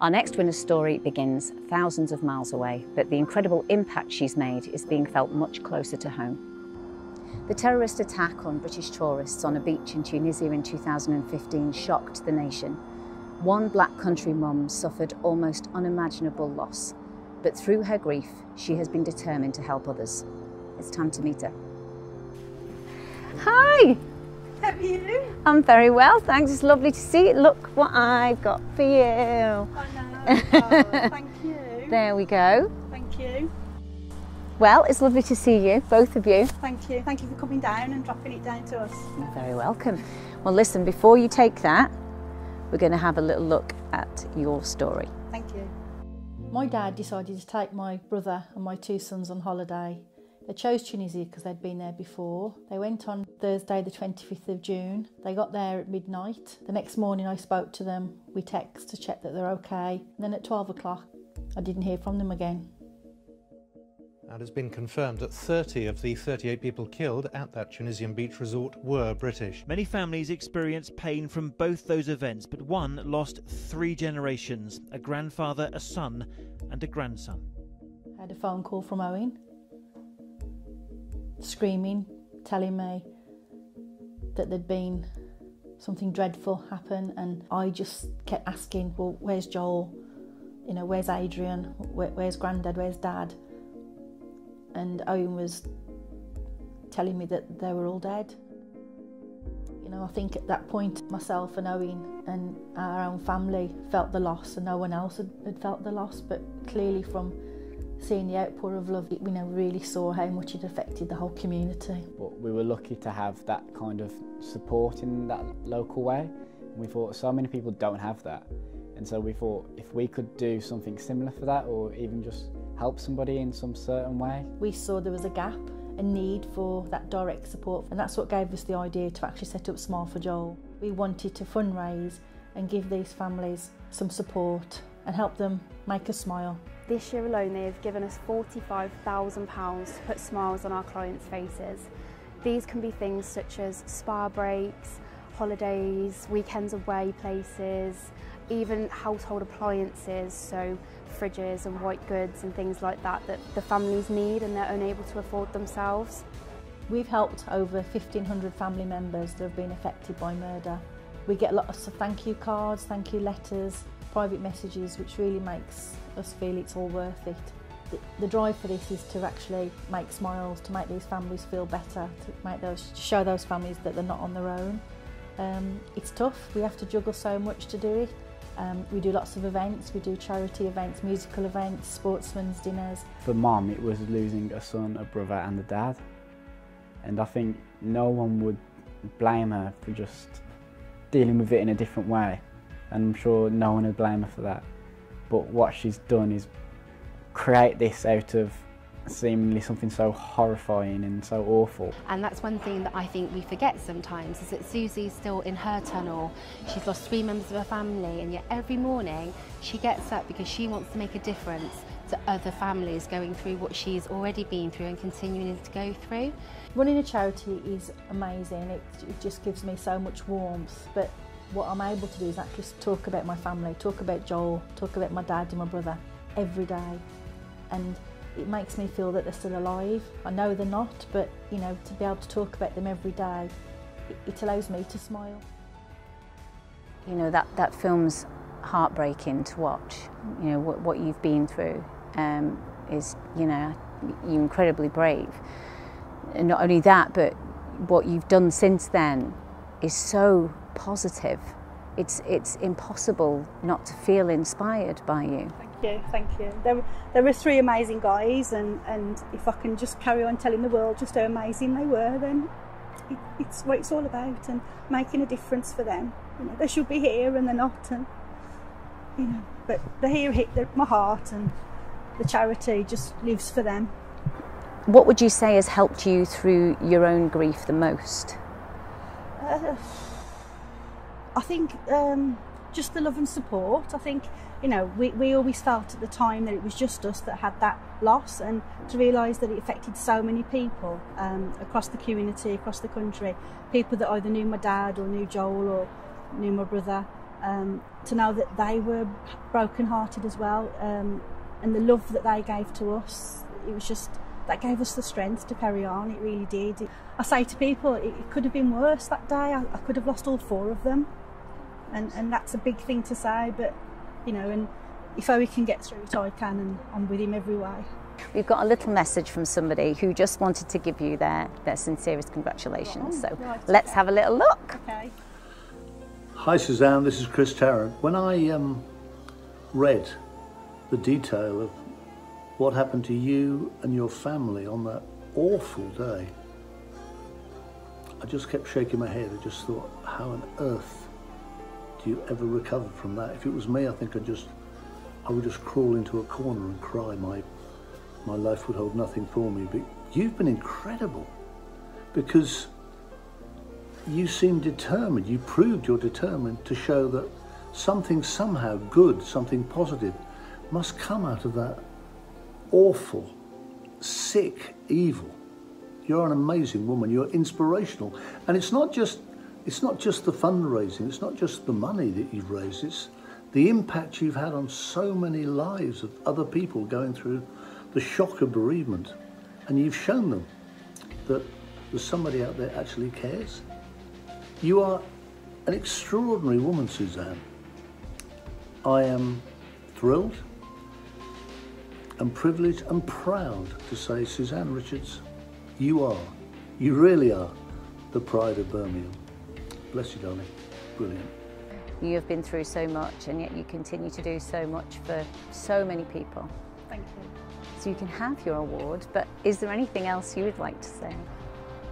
Our next winner's story begins thousands of miles away, but the incredible impact she's made is being felt much closer to home. The terrorist attack on British tourists on a beach in Tunisia in 2015 shocked the nation. One black country mum suffered almost unimaginable loss, but through her grief, she has been determined to help others. It's time to meet her. Hi! How are you? I'm very well, thanks. It's lovely to see you. Look what I've got for you. I know. Oh, thank you. There we go. Thank you. Well, it's lovely to see you, both of you. Thank you. Thank you for coming down and dropping it down to us. You're very welcome. Well, listen, before you take that, we're going to have a little look at your story. Thank you. My dad decided to take my brother and my two sons on holiday. They chose Tunisia because they'd been there before. They went on Thursday, the 25th of June. They got there at midnight. The next morning, I spoke to them. We text to check that they're okay. And then at 12 o'clock, I didn't hear from them again. Now, it has been confirmed that 30 of the 38 people killed at that Tunisian beach resort were British. Many families experience pain from both those events, but one lost three generations a grandfather, a son, and a grandson. I had a phone call from Owen screaming, telling me that there'd been something dreadful happen, and I just kept asking, "Well, where's Joel? You know, where's Adrian? Where, where's Granddad? Where's Dad?" And Owen was telling me that they were all dead. You know, I think at that point, myself and Owen and our own family felt the loss, and no one else had, had felt the loss. But clearly, from seeing the outpour of love, we know really saw how much it affected the whole community. But we were lucky to have that kind of support in that local way. We thought so many people don't have that. And so we thought if we could do something similar for that or even just help somebody in some certain way. We saw there was a gap, a need for that direct support, and that's what gave us the idea to actually set up Smile for Joel. We wanted to fundraise and give these families some support and help them make a smile. This year alone, they have given us £45,000 to put smiles on our clients' faces. These can be things such as spa breaks, holidays, weekends away places, even household appliances, so fridges and white goods and things like that that the families need and they're unable to afford themselves. We've helped over 1,500 family members that have been affected by murder. We get lots of thank you cards, thank you letters, private messages, which really makes us feel it's all worth it. The, the drive for this is to actually make smiles, to make these families feel better, to make those, to show those families that they're not on their own. Um, it's tough, we have to juggle so much to do it. Um, we do lots of events, we do charity events, musical events, sportsmen's dinners. For mum, it was losing a son, a brother and a dad. And I think no one would blame her for just dealing with it in a different way. And I'm sure no one would blame her for that. But what she's done is create this out of seemingly something so horrifying and so awful. And that's one thing that I think we forget sometimes is that Susie's still in her tunnel. She's lost three members of her family and yet every morning she gets up because she wants to make a difference to other families going through what she's already been through and continuing to go through. Running a charity is amazing. It, it just gives me so much warmth. But what I'm able to do is actually talk about my family, talk about Joel, talk about my dad and my brother every day. And it makes me feel that they're still alive. I know they're not, but you know, to be able to talk about them every day, it, allows me to smile. You know, that, that film's heartbreaking to watch. You know, what, what you've been through um, is, you know, you're incredibly brave. And not only that, but what you've done since then is so positive. It's, it's impossible not to feel inspired by you. Thank you, thank you. There, there were three amazing guys, and, and if I can just carry on telling the world just how amazing they were, then it, it's what it's all about, and making a difference for them. You know, they should be here, and they're not, and you know, but they're here, hit my heart, and the charity just lives for them. What would you say has helped you through your own grief the most? uh, I think um, just the love and support. I think, you know, we, we always felt at the time that it was just us that had that loss and to realise that it affected so many people um, across the community, across the country, people that either knew my dad or knew Joel or knew my brother, um, to know that they were broken-hearted as well um, and the love that they gave to us, it was just that gave us the strength to carry on. It really did. I say to people, it, it could have been worse that day. I, I could have lost all four of them, and and that's a big thing to say. But you know, and if I can get through it, I can, and I'm with him every way. We've got a little message from somebody who just wanted to give you their, their sincerest congratulations. Oh, so right, let's okay. have a little look. Okay. Hi Suzanne, this is Chris Tarrant. When I um, read the detail of what happened to you and your family on that awful day, I just kept shaking my head. I just thought, how on earth do you ever recover from that? If it was me, I think I'd just, I would just crawl into a corner and cry. My, my life would hold nothing for me. But you've been incredible because you seem determined, you proved you're determined to show that something somehow good, something positive must come out of that awful, sick evil. You're an amazing woman, you're inspirational. And it's not just it's not just the fundraising, it's not just the money that you've raised, it's the impact you've had on so many lives of other people going through the shock of bereavement. And you've shown them that there's somebody out there actually cares. You are an extraordinary woman, Suzanne. I am thrilled and privileged and proud to say, Suzanne Richards, you are, you really are the pride of Birmingham. Bless you, darling. Brilliant. You have been through so much and yet you continue to do so much for so many people. Thank you. So you can have your award, but is there anything else you would like to say?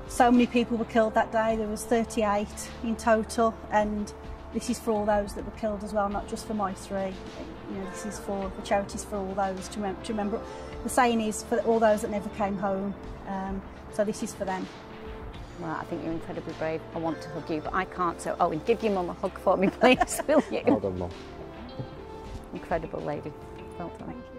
So many people were killed that day. There was 38 in total, and this is for all those that were killed as well, not just for my three. You know, this is for the charities for all those to, mem- to remember. The saying is for all those that never came home. Um, so this is for them. Well, I think you're incredibly brave. I want to hug you, but I can't. So, Owen, give your mum a hug for me, please, will you? Well done, Mum. Incredible lady. Well done. Thank you.